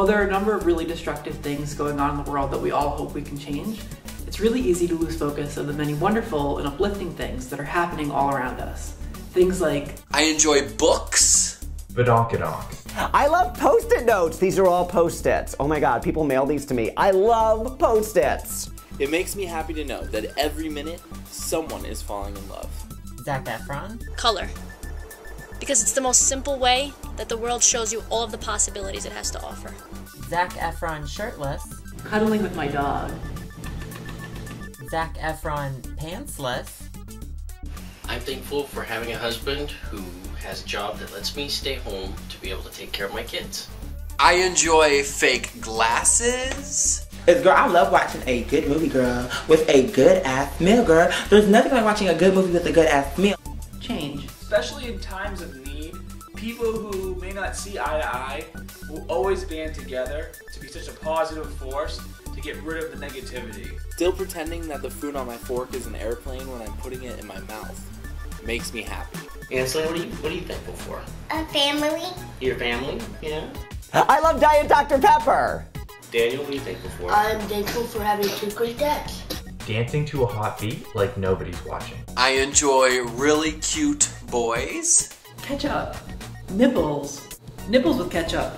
While there are a number of really destructive things going on in the world that we all hope we can change, it's really easy to lose focus of the many wonderful and uplifting things that are happening all around us. Things like I enjoy books. Badonkadonk. I love post-it notes. These are all post-its. Oh my god, people mail these to me. I love post-its. It makes me happy to know that every minute someone is falling in love. Zac Efron. Color. Because it's the most simple way that the world shows you all of the possibilities it has to offer. Zac Efron shirtless. cuddling with my dog. Zac Efron pantsless. I'm thankful for having a husband who has a job that lets me stay home to be able to take care of my kids. I enjoy fake glasses. It's girl, I love watching a good movie, girl, with a good ass meal, girl. There's nothing like watching a good movie with a good ass meal. Change. Especially in times of need, people who may not see eye to eye will always band together to be such a positive force to get rid of the negativity. Still pretending that the food on my fork is an airplane when I'm putting it in my mouth makes me happy. Ansley, what are you what are you thankful for? A family. Your family? Yeah. I love Diet Dr. Pepper. Daniel, what are you thankful for? I'm thankful for having two great dads. Dancing to a hot beat like nobody's watching. I enjoy really cute boys. Ketchup. Nipples. Nipples with ketchup.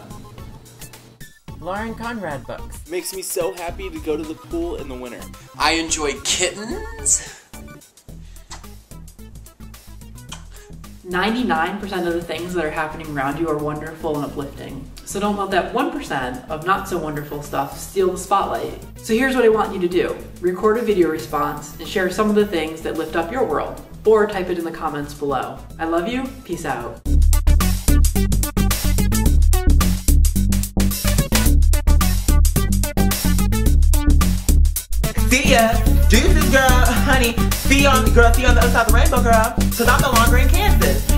Lauren Conrad books. Makes me so happy to go to the pool in the winter. I enjoy kittens. 99% of the things that are happening around you are wonderful and uplifting. So don't let that 1% of not so wonderful stuff steal the spotlight. So here's what I want you to do. Record a video response and share some of the things that lift up your world, or type it in the comments below. I love you, peace out. See ya. Deuces, girl, honey. See you on, girl, see you on the other side of the rainbow, girl. Cause I'm no longer in Kansas.